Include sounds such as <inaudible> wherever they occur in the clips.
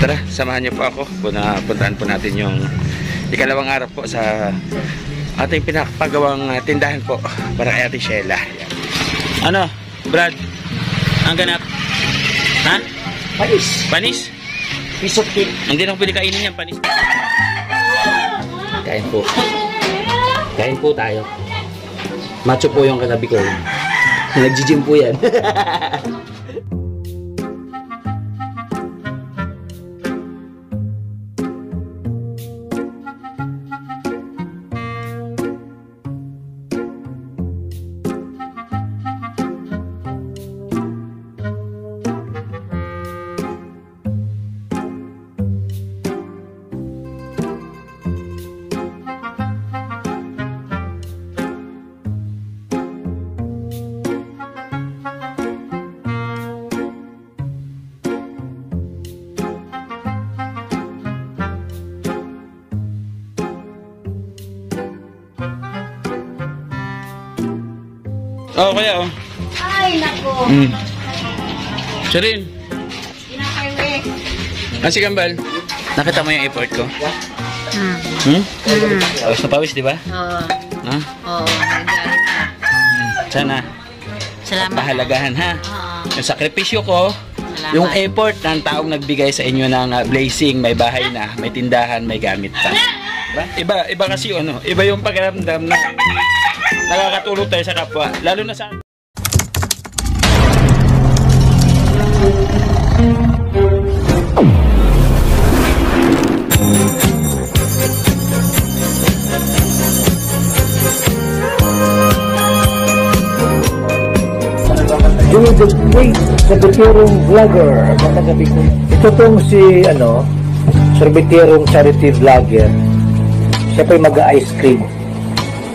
Tara, samahan niyo po ako. Puna, puntahan po natin yung ikalawang araw po sa ating pinakapagawang ah, tindahan po para kay Ate Sheila. Yan. Ano, Brad? Ang ganap? Ha? Panis. Panis? Piece of cake. Hindi lang pwede kainin yan, panis. Kain po. Kain po tayo. Macho po yung katabi ko. Nag-gym po yan. <laughs> Oo, kaya oh. Ay, nako. Mm. Siya rin. Pinakaiwi. Ah, si Gambal. Nakita mo yung effort ko? Hmm. Hmm? Hmm. Pawis na pawis, di ba? Oo. Ha? Oo. Nagalit na. Sana. Salamat. Pahalagahan, ha? Oo. Yung sakripisyo ko, Salamat. yung effort ng taong nagbigay sa inyo ng ah, blessing, may bahay na, may tindahan, may gamit pa. Diba? Iba, iba kasi yung ano, iba yung pakiramdam na nakakatulong tayo sa kapwa. Lalo na sa Julie the Great Sorbiterong Vlogger. Ito pong si, ano, Sorbiterong Charity Vlogger. Siya po ay mag-ice cream.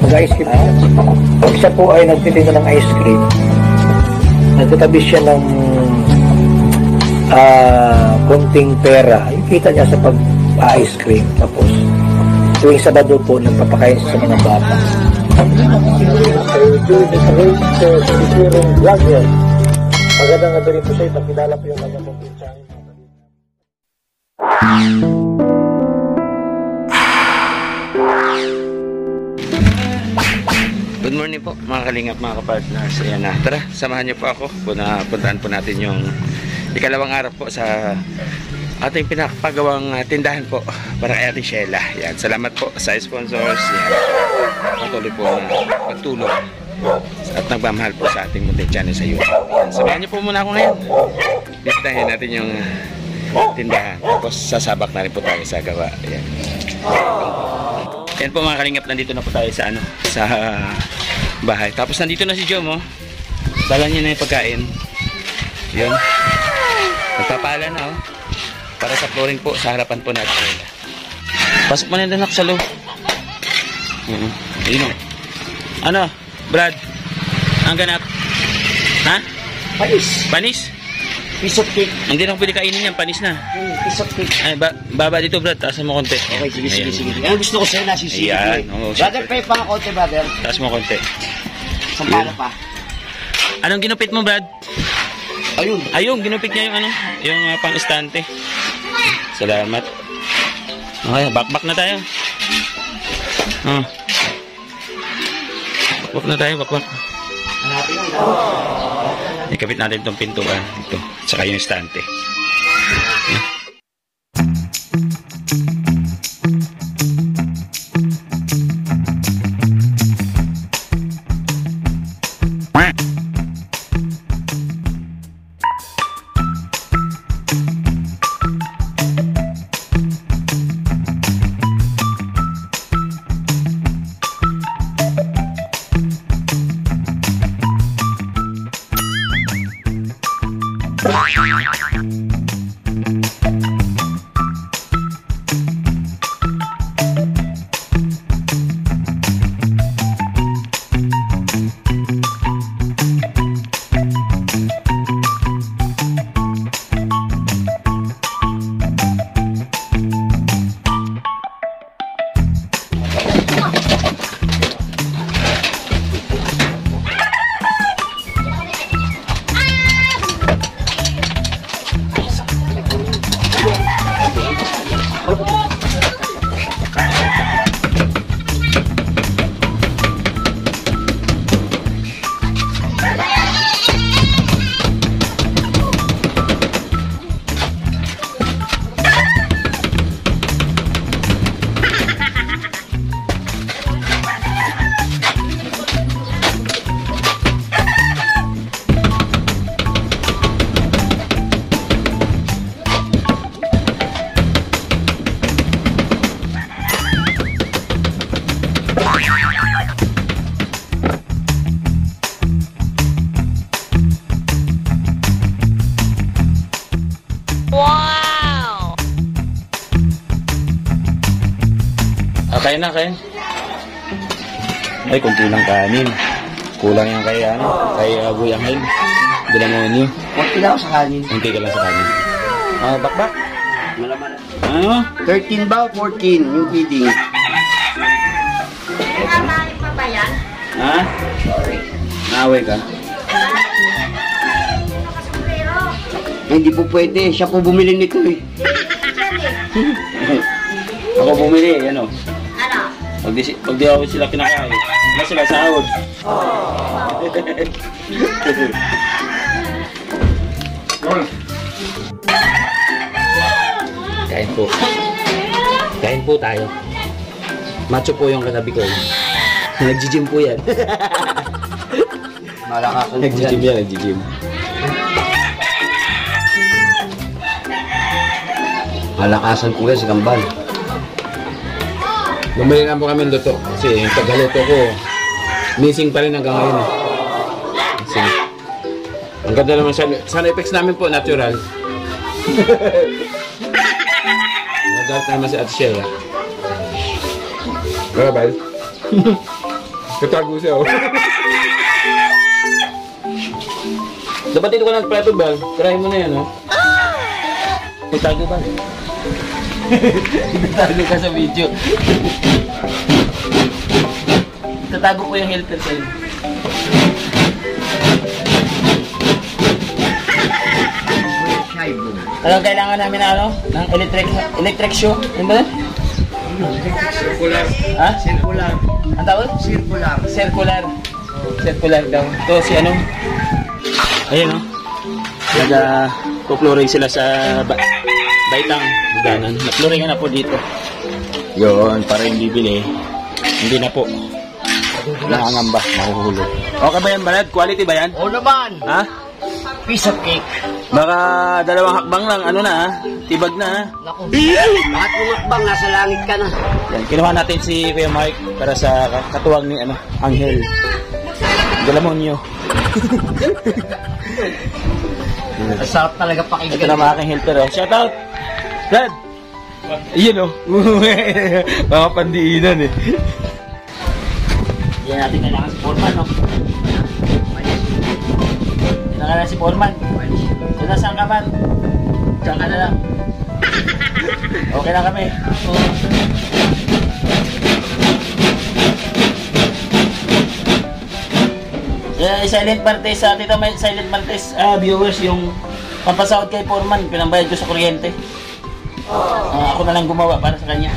Mag-ice cream. Pag siya po ay nagtitinda ng ice cream, nagtatabi siya ng ah konting pera. Yung kita niya sa pag-ice cream. Tapos, tuwing Sabado po, nagpapakain siya sa mga bata. Magandang gabi rin po siya. Ipakilala po yung kanyang pong pinsahin. Morning po. Mga kalingap mga kapartners Ayan na, tara samahan niyo po ako. Puna, Puntahan po natin yung ikalawang araw po sa ating pinakapagawang ah, tindahan po para kay Ate Sheila Yan, salamat po sa sponsors. Yan, patuloy po na pagtulong at nagmamahal po sa ating munting channel sa YouTube. Yan, samahan niyo po muna ako ngayon. Bisitahin natin yung ah, tindahan. Tapos sasabak na rin po tayo sa gawa. Yan yan po mga kalingap, nandito na po tayo sa ano, sa bahay. Tapos nandito na si Jom, oh. Dala niya na yung pagkain. Yun. Nagpapala na, oh. Para sa flooring po, sa harapan po natin. Pasok mo na din ako sa loob. Mm. Ano, Brad? Ang ganap? Ha? Panis. Panis? Piece of cake. Hindi na pwede kainin yan, panis na. Hmm, piece of cake. Ay, ba baba dito, Brad. Taasan mo konti. Okay, sige, sige, Ayan. sige. Ang gusto ko sa'yo, nasisisi. Ayan, oo, brother, super. pay pa ako, konti, brother. Taas mo konti. Sampala pa. Anong ginupit mo, Brad? Ayun. Ayun, ginupit niya yung ano, yung uh, pang-estante. Salamat. Okay, bakbak na tayo. Oh. Bakbak na tayo, bakbak. Hanapin mo. Ikabit natin itong pintuan. Ito, saka yung estante. Bye. Kain na, kain. Ay, kunti lang kanin. Kulang yan kay, ano, kay uh, Kuya Angel. Dinamonyo. Kunti lang sa kanin. Kunti ka lang sa kanin. Ah, bakbak. Malaman. Ano? 13 ba o 14 yung feeding? Pinabalik pa ba yan? Ha? Naaway ka? Eh, Hindi po pwede. Siya po bumili nito eh. <laughs> Ako bumili, ano? Pag di, pag di ako sila kinakain, wala sila sahod. <laughs> Kain po. Kain po tayo. Macho po yung katabi ko. <laughs> Nag-gym po yan. <laughs> Malakas Nag-gym yan, nag-gym. Malakasan po yan si Kambal. Bumili na po kami ng luto. Kasi yung tagaluto ko, missing pa rin hanggang ngayon. eh. Missing. Ang ganda naman sa sound effects namin po, natural. <laughs> Nagalit naman si Shea. Kaya ba? <laughs> Katago siya, oh. <laughs> Dapat dito ka ng plato, Bal. Try mo na yan, oh. Katago ba? Tatago ka sa video. Tatago po yung helper sa'yo. Shaibo. Ano kailangan namin na ano? Ng electric electric shoe? Ano ba? Circular. Ha? Circular. Ang tawag? Circular. Circular. Circular daw. Ito si ano? Ayun oh. Naga kukluring sila sa ba Baitang Buganan. Nakluring na po dito. Yun, para yung bibili. Hindi na po. Nakangamba, mahuhulog. Okay ba yan, Balad? Quality ba yan? Oo naman. Ha? Piece of cake. Baka dalawang hakbang lang, ano na ha? Tibag na ha? Naku. Lahat ng makbang nasa langit ka na. Yan, kinuha natin si Kuya Mike para sa katuwang ni ano, Angel. Galamonyo. Sarap talaga Ito pakinggan. na mga aking helper. Shout out! Brad! Ayun oh. mga pandiinan eh. Yan natin kailangan si Foreman no. Kailangan si Foreman. Diyan na saan ka man? Diyan ka na lang. Okay na kami. Yeah, silent Martes sa dito may silent Martes ah, viewers yung pampasahod kay Foreman pinambayad ko sa kuryente. Ah, ako na lang gumawa para sa kanya.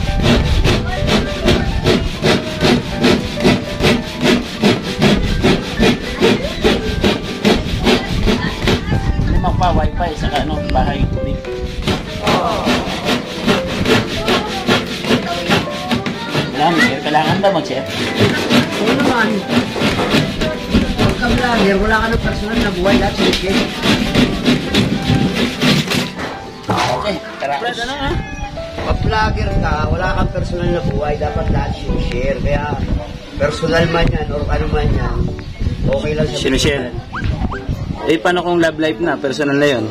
Personal man yan or ano man yan, okay lang sa Sinishare. Eh, paano kung love life na? Personal na yun.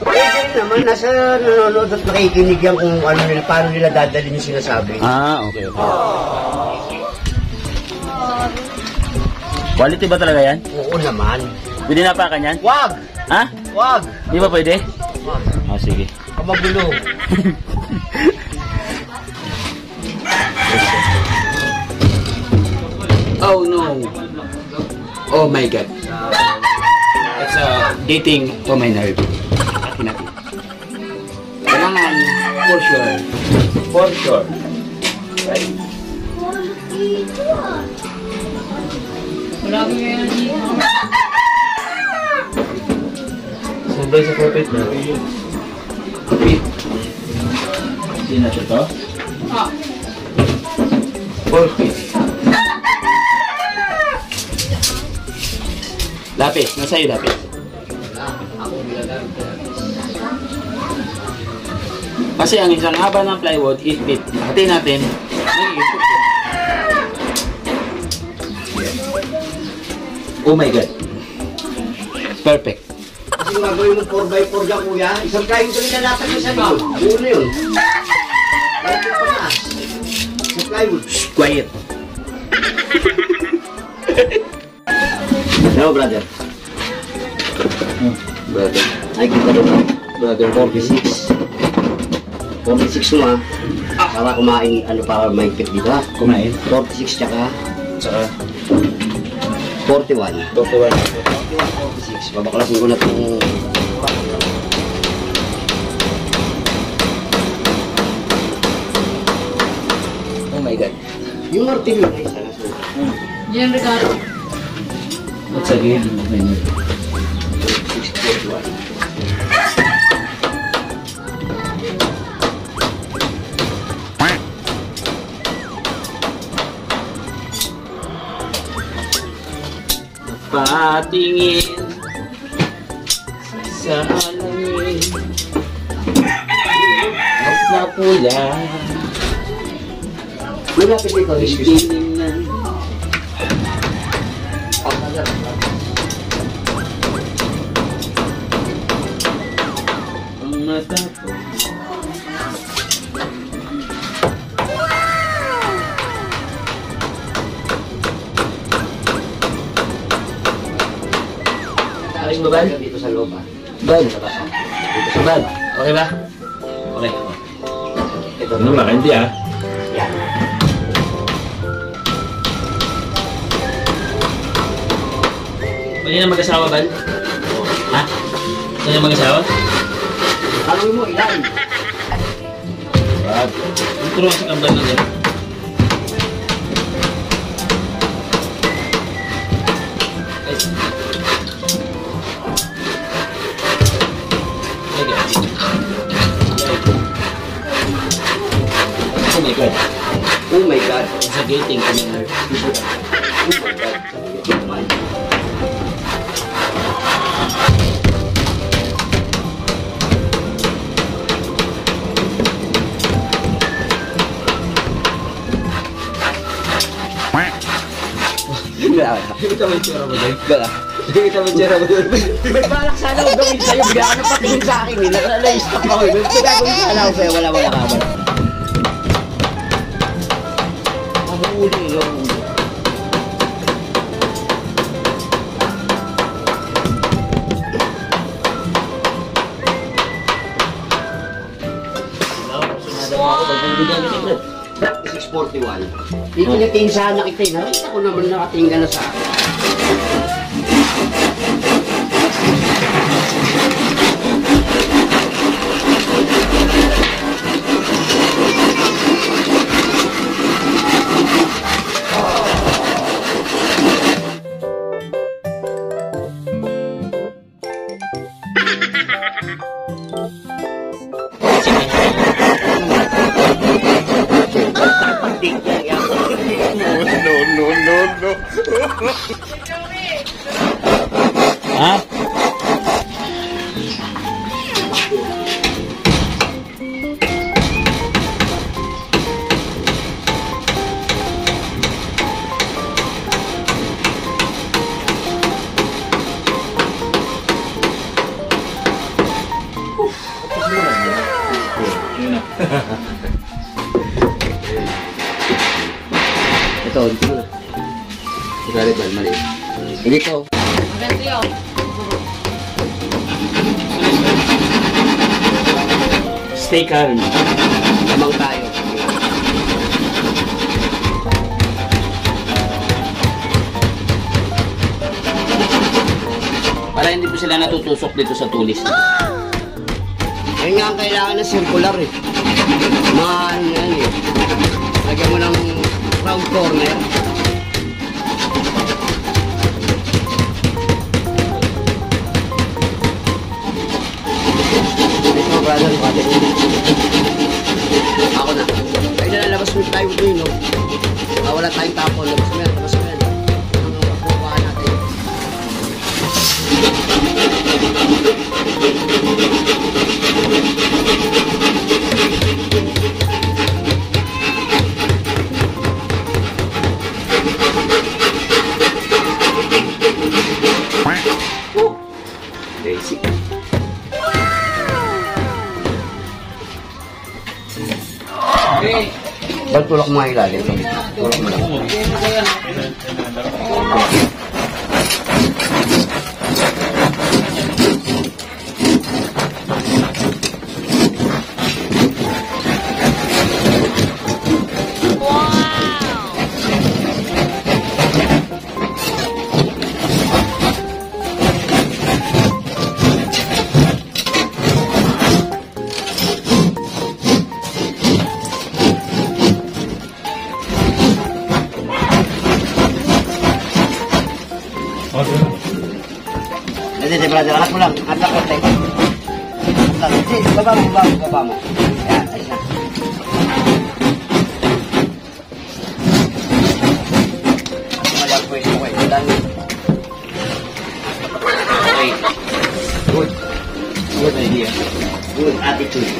Pwede rin naman, nasa nanonood at nakikinig yan kung ano nila, paano nila dadalhin yung sinasabi. Ah, okay, okay. Quality ba talaga yan? Oo naman. Pwede na pa yan? Wag! Ha? Wag! Di ba pwede? Wag! Ah, sige. Kamagulo. <laughs> Oh my god. It's a dating to my nerve. Akin natin. Kailangan, for sure. For sure. Right? Sabay sa carpet na. Carpet. Sino na to? Four feet. Lapis, nasa iyo lapis. Kasi ang isang haba ng plywood, 8 feet. Hati natin, magiging 2 feet. Oh my God. Perfect. Kasi kung gagawin mo 4x4 dyan, kuya, isang kain ko rin lalapag mo sa likod. Yun na yun. Bakit pa na? Isang plywood. Shh, quiet. <laughs> Ano, brother? Brother. Ay, kita doon. Brother, 46. 46 mo ah. Para kumain, ano, para may kit dito ha. Kumain. 46 tsaka Saka, 41. 41. 46. Babaklasin ko na itong... Oh my God. Yung martilyo na isa na suka. Yan, Ricardo. Sa may 641. patingin sa langit at na pula Malapit dito, excuse me. Aling babal? Dito sa loob ah. Labas ah. dito sa bal. Okay ba? Okay. Ito. Ano ba? Hindi ah. Yan. Pwede na mag-asawa, Bal? Ha? Pwede na mag-asawa? Tanongin mo, ilan? Wag. Turuan sa kambal na dyan. God. Oh my God. It's a gating commander. Oh my God. Kita mo yung tsura mo dyan? Gala. Kita mo tsura mo doon. May balak sana ako gawin sa'yo. Bigla ka na patingin sa akin. eh. Na- Na-stop ako. eh. May gagawin sana sa'yo. Wala, wala ka. Wala. Wow! Pagbibigyan kita bro. 641. Pipilitin sana kita. eh. Nakita ko naman nakatingin ka na sa akin. Galit ba? Mali. Dito. Maganda yun. Stay calm. Lamang tayo. Para hindi po sila natutusok dito sa tulis. Yan nga ang kailangan ng circular eh. Mga ano yan eh. Lagyan mo ng round corner. Brother, pati Ako na. Ay na labas mo tayo mo no? Ah, wala tayong tapon. Labas mo yan, labas mo yan. Ang kukuha natin? y la. 对。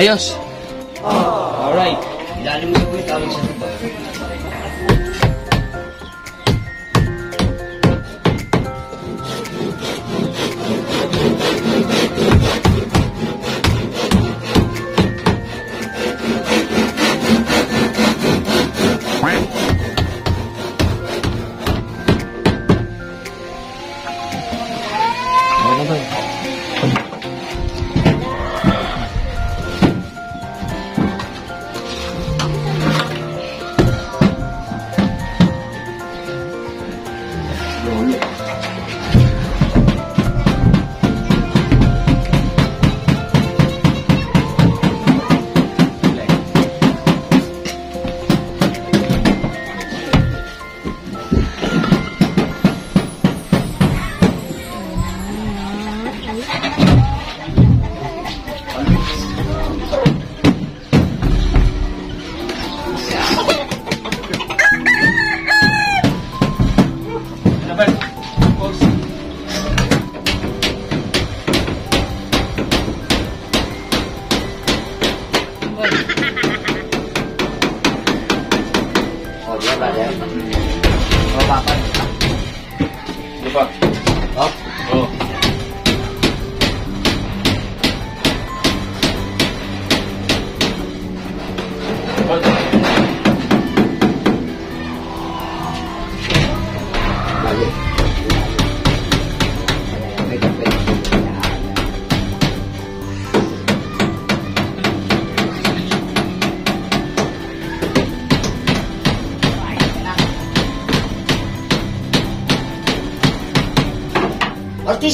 Ayos. Alright. Ilalim mo yung tawag sa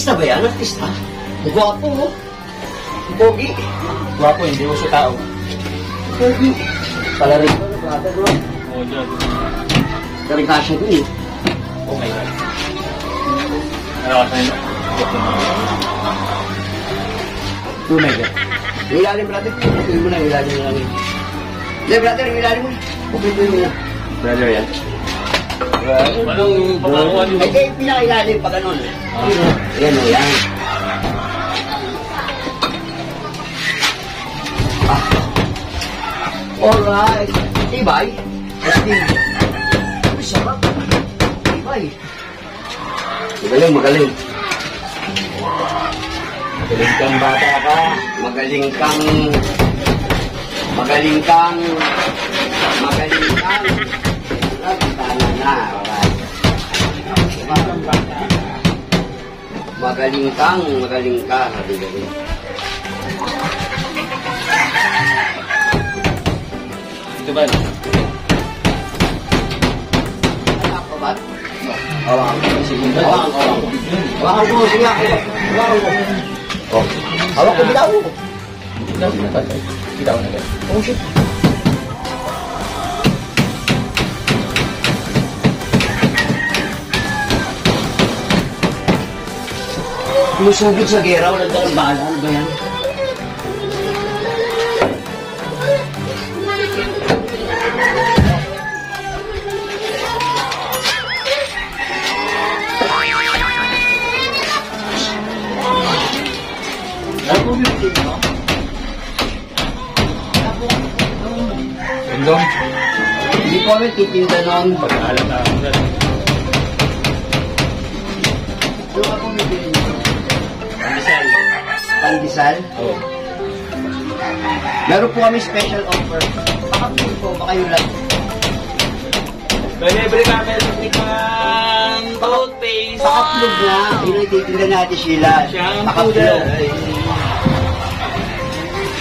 Artista ba yan? Artista? Gwapo mo. Ang Pogi. Gwapo, hindi mo siya tao. Pogi. Pala rin. Oo, dyan. Galing kasya dun eh. Oh my God. Ano ka sa'yo? Oh my God. Ilalim, brother. Pupituin mo na, ilalim na lang. Hindi, brother, ilalim mo. Pupituin mo na. Brother yan. Anong pangalawan Ay, kaya pinakailalim pa ganun. Yan o, yan. Ah. Alright. Tibay. Testing. Ay, sarap. Tibay. Magaling, magaling. Galing kang bata ka. Magaling kang... Magaling kang... Magaling kang... Magaling kang, magaling ka, sabi ko. Ito ba? Ako ba? Awang ko, sige. Awang ko. Awang Oh. Awang ko, bilaw ko. Bilaw na ba? Bilaw na? Oh. Musugod sa gera, wala dalang bala. Ano ba yan? Kondom. Hindi ko kami titinda nun. Pag-aalam na ako Pandesal? Oo. Meron po kami special offer. Baka po po, baka yun lang. Delivery kami sa tikman. Toothpaste. Pakaplog na. Yun ang titinda natin sila. Shampoo Pakaplog. daw.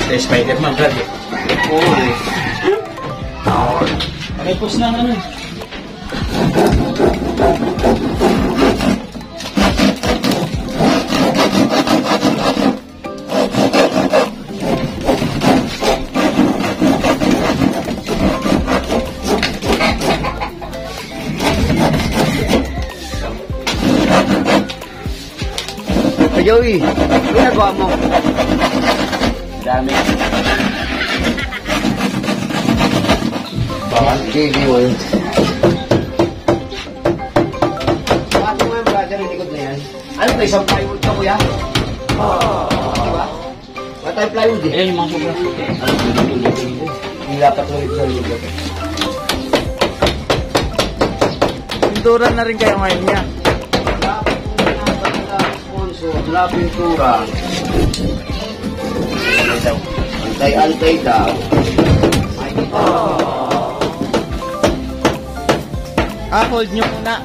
Eh, Spider-Man, brad. Oo eh. May post na ano. Joey, ano ginagawa mo? Dami. Bawal. Sige, yun. Bakit mo yung brother yung likod na yan? Ano to, isang plywood ka kuya? Oo. Diba? Wala tayong plywood eh. Ayan yung mga sobra. Hindi dapat ulit sa likod. Pintura na rin kayo ngayon niya. Wala pintura. Antay-antay daw. Ay, Ah, hold nyo muna.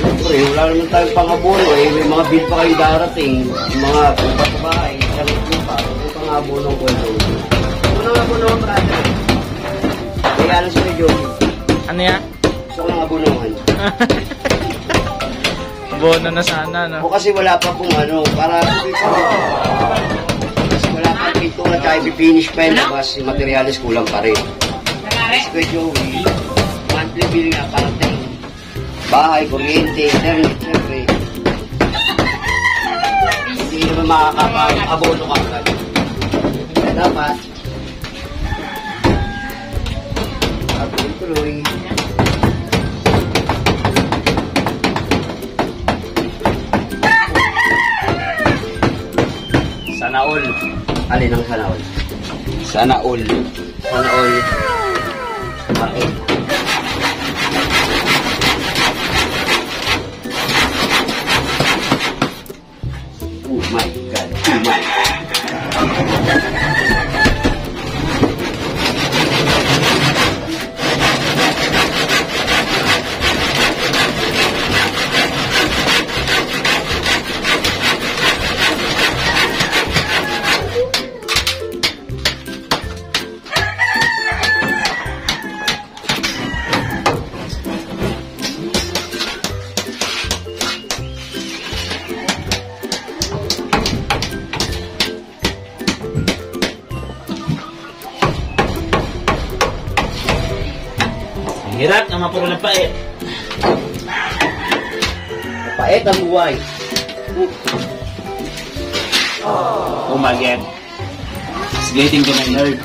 Siyempre, wala naman tayong pangabono eh. May mga bill pa kayo darating. Yung mga punta sa bahay, sarap nyo pa. May pangabono ko ito. Ano nga abono ang brother? Kaya alam sa medyo, Ano yan? gusto ko ng abonohan. <laughs> Bono na sana, no? O kasi wala pa pong ano, para. Kasi wala pa pintura tsaka i-finish pa yun. Tapos yung materialis kulang pa rin. Nagari. Kaya Joey, monthly bill nga parating. Bahay, kuryente, internet, siyempre. Hindi naman makakapa-abono ka agad. Kaya dapat, tuloy-tuloy. Alin ang sana all? Sana all. Sana all. Bakit? Oh my God. Oh my Ang buhay. Umagen. It's getting to my nerve.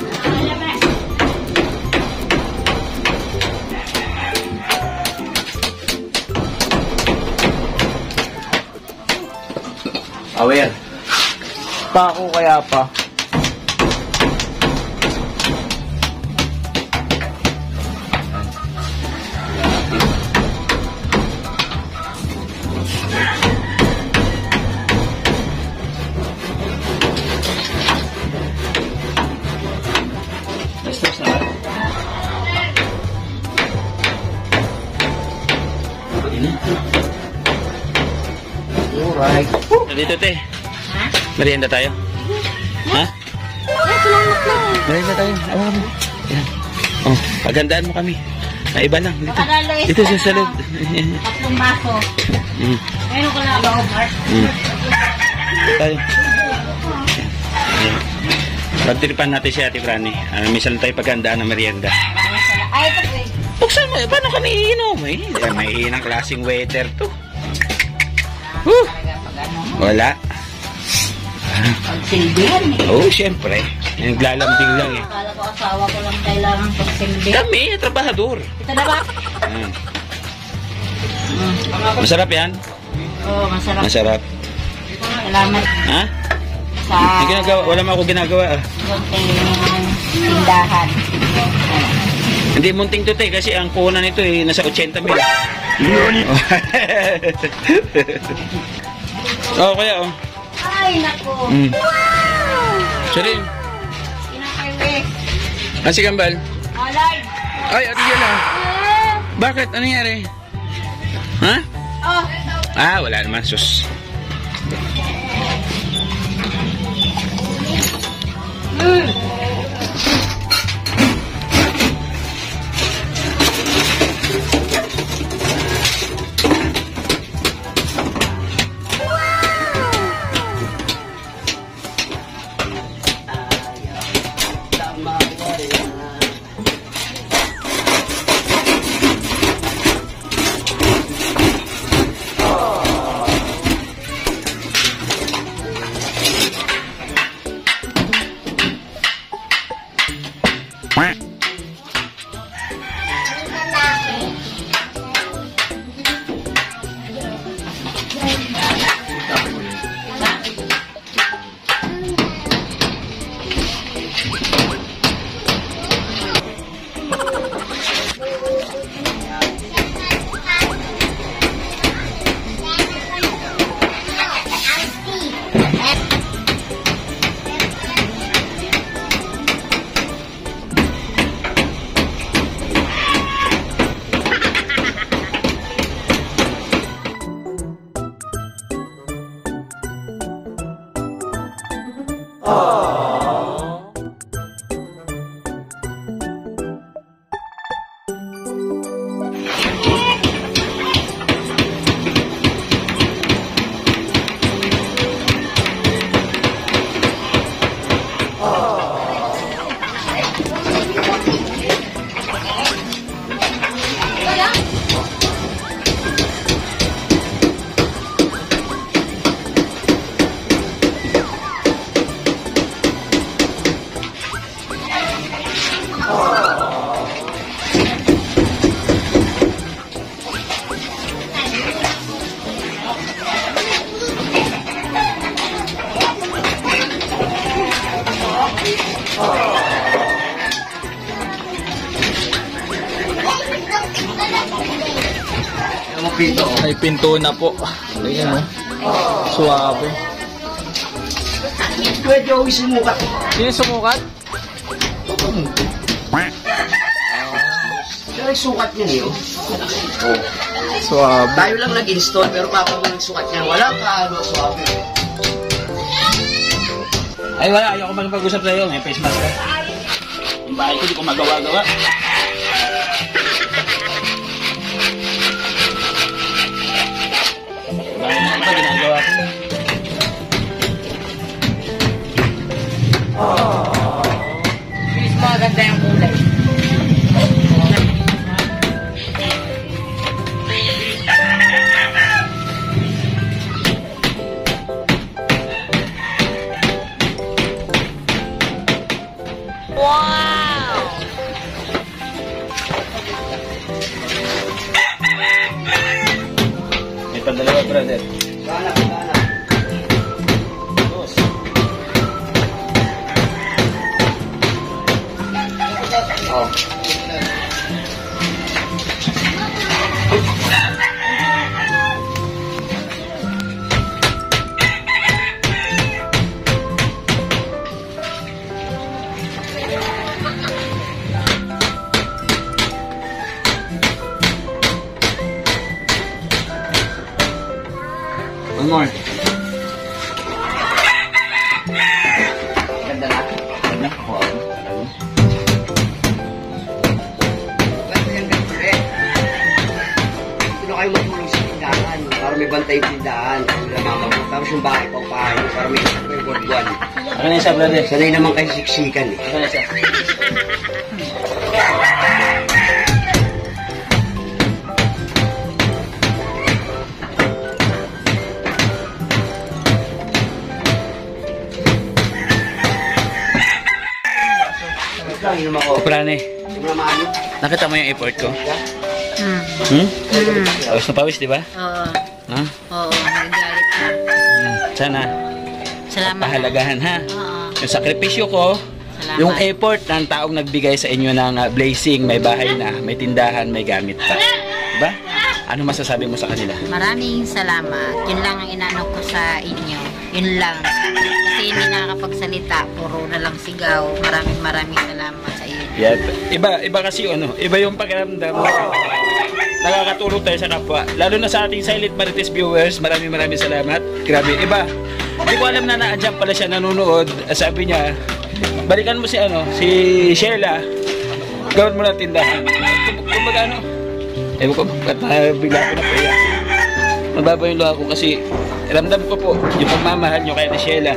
Aware. Pa ako kaya pa. Dito te. Merienda tayo. Ha? Merienda tayo. Awan mo. Yan. Oh, pagandaan mo kami. Ay, iba lang. Dito, dito sa ka salud. Tatlong baso. mm. Ngayon ko lang ako, Mark. Mm. Tayo. Pagtiripan natin si Ate Franny. Uh, minsan tayo pagandaan ng merienda. Ay, ito eh. Buksan mo, eh, paano ka naiinom? Eh, may hinang klaseng waiter to. Whew. Wala. Pagsilbihan eh. Oo, oh, syempre. Naglalambing lang eh. Akala ko asawa ko lang kailangan pagsilbi. Kami, trabahador. Ito na ba? Ayan. Masarap yan? Oo, masarap. Masarap. Salamat Ha? sa May ginagawa, wala mo ako ginagawa ah. konting tindahan. Hindi munting to kasi ang puhunan nito eh nasa 80 mil. <laughs> oh, kaya oh. Ay, naku. Mm. Wow! Sorry. Kinakaiwi. Ah, si Gambal. Alay. Ay, ate Yela. Ah. Bakit? Ano nangyari? Ha? Oh, Ah, wala naman. Sus. mm. Yung na po. Ayan o. Suwabe. Kuya Joey sumukat. Sino sumukat? Pero sukat niya niyo. Suwabe. Tayo lang nag-install pero kapag nagsukat niya, wala ka ano, swabe. Ay, wala. Ayoko magpag-usap sa'yo. May face mask ka. Yung bahay ko, di ko magawa-gawa. May bantay yung mamabot. Tapos yung bahay pa upahan nyo para may may buwan-buwan. Ano na isa, brother? Sanay naman kayo siksikan eh. Ano na isa? Lang, yun ako. Prane, nakita mo yung effort ko? Hmm. Hmm? Hmm. Pawis na pawis, di ba? Oo. Ha? Oo. Nagalit na. Hmm. Sana, Salamat. pahalagahan ha. Oo. Yung sakripisyo ko, Salamat. yung effort ng taong nagbigay sa inyo ng uh, blessing, may bahay na, may tindahan, may gamit pa. Diba? Ano masasabi mo sa kanila? Maraming salamat. Yun lang ang inano ko sa inyo. Yun lang. Kasi hindi nakakapagsalita. Puro na lang sigaw. Maraming maraming salamat sa inyo. Yan. Iba, iba kasi yung ano, iba yung pakiramdam. Nakakatulong tayo sa kapwa. Lalo na sa ating silent marites viewers, maraming maraming salamat. Grabe, iba. Hindi ko alam na naadyan pala siya nanonood. Sabi niya, balikan mo si ano, si Sheila. Gawin mo na tindahan. Kum- Kumbaga ano, ewan ko, bigla ko na kaya. Mababa yung luha ko kasi ramdam ko po yung pagmamahal nyo kay Ate Sheila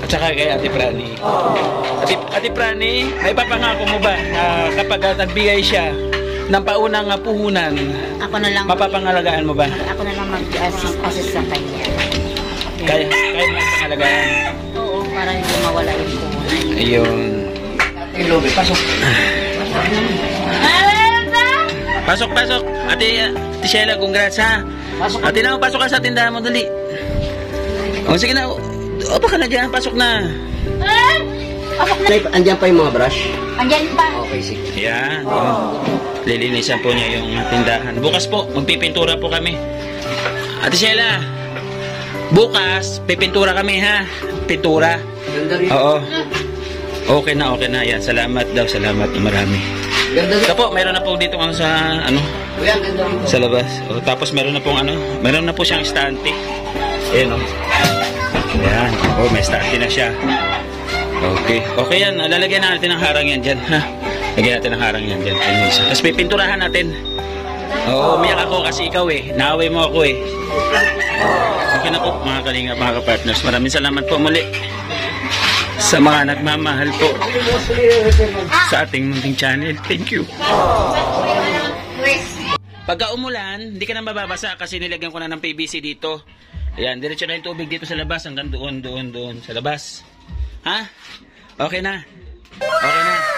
at saka kay Ate Prani. Ate, Ate Prani, may papangako mo ba na kapag ah, nagbigay siya ng paunang ah, puhunan, Ako na lang. mapapangalagaan mo ba? Ako na lang mag-assist assist sa kanya. Kaya, kaya mo pangalagaan. Oo. Para hindi mawala yung puhunan. Ayun. Yung lobby, pasok. Pasok, pasok. Ate, ah, Ate Sheila, congrats ha. Pasok. Ate na, pasok ka sa tindahan mo, dali. O, sige na. O, pa ka na dyan, pasok na. Nay, Andyan pa yung mga brush? Andyan pa. Okay, sige. Yan. Lilinisan po niya yung tindahan. Bukas po, magpipintura po kami. Ate Sheila, bukas, pipintura kami ha. Pintura. Oo. Okay na, okay na. Yan, salamat daw, salamat na marami. Ito po, meron na po dito ang sa, ano, sa labas. O, tapos meron na pong ano, meron na po siyang estante. Ayan o. Ayan. Oh, may estante na siya. Okay. Okay yan. Lalagyan natin ng harang yan dyan. Ha? Lagyan natin ng harang yan dyan. Ayan, isa. Tapos pipinturahan natin. Oo, umiyak ako kasi ikaw eh. Naaway mo ako eh. Okay na po mga kalinga, mga kapartners. Maraming salamat po muli sa mga nagmamahal po sa ating munting channel. Thank you. Pagka umulan, hindi ka na mababasa kasi nilagyan ko na ng PVC dito. Ayan, diretso na yung tubig dito sa labas hanggang doon, doon, doon sa labas. Ha? Okay na? Okay na?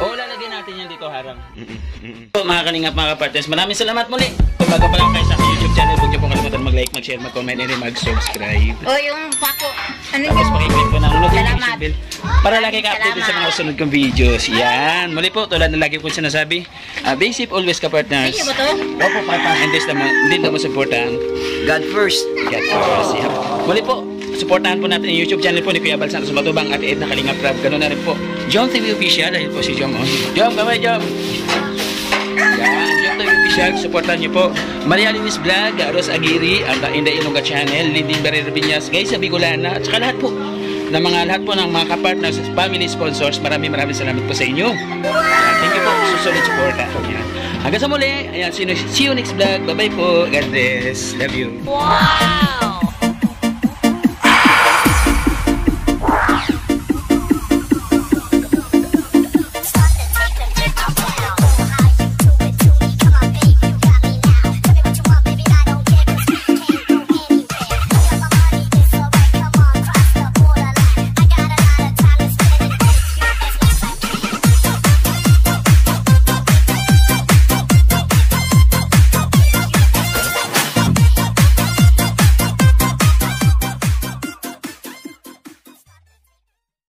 Oo, lalagyan natin yan dito mm-mm. So, mga kalingap, mga kapartners, maraming salamat muli. Kung bago pa lang kayo sa YouTube channel, huwag niyo pong kalimutan mag-like, mag-share, mag-comment, and mag-subscribe. O yung pako. Ano Tapos yung... pakiclick po ng notification bell para lagi ka updated sa mga sunod kong videos. Yan. Muli po, tulad na lagi kong sinasabi, uh, basic always ka partners. Sige ba to? Opo, papa. And this naman, hindi naman supportan. God first. Get first. Yan. Muli po, supportahan po natin yung YouTube channel po ni Kuya Balsan sa Matubang at Ed na Kalinga Prab. Ganun na rin po. Jom TV Official. Ayun po si Jom. Oh. Jom, kamay Jom. Yan, Jom TV Official. Supportan niyo po. Maria Linis Vlog, Ros at uh, Inday Ilongga Channel, Lindin Barrera Vinyas, guys, sa Bicolana, at saka lahat po ng mga lahat po ng mga kapartners, family sponsors, maraming maraming salamat po sa inyo. Thank you po sa susunod support. Yan. Hanggang sa muli, ayan, see you next vlog. Bye-bye po. God bless. Love you. Wow!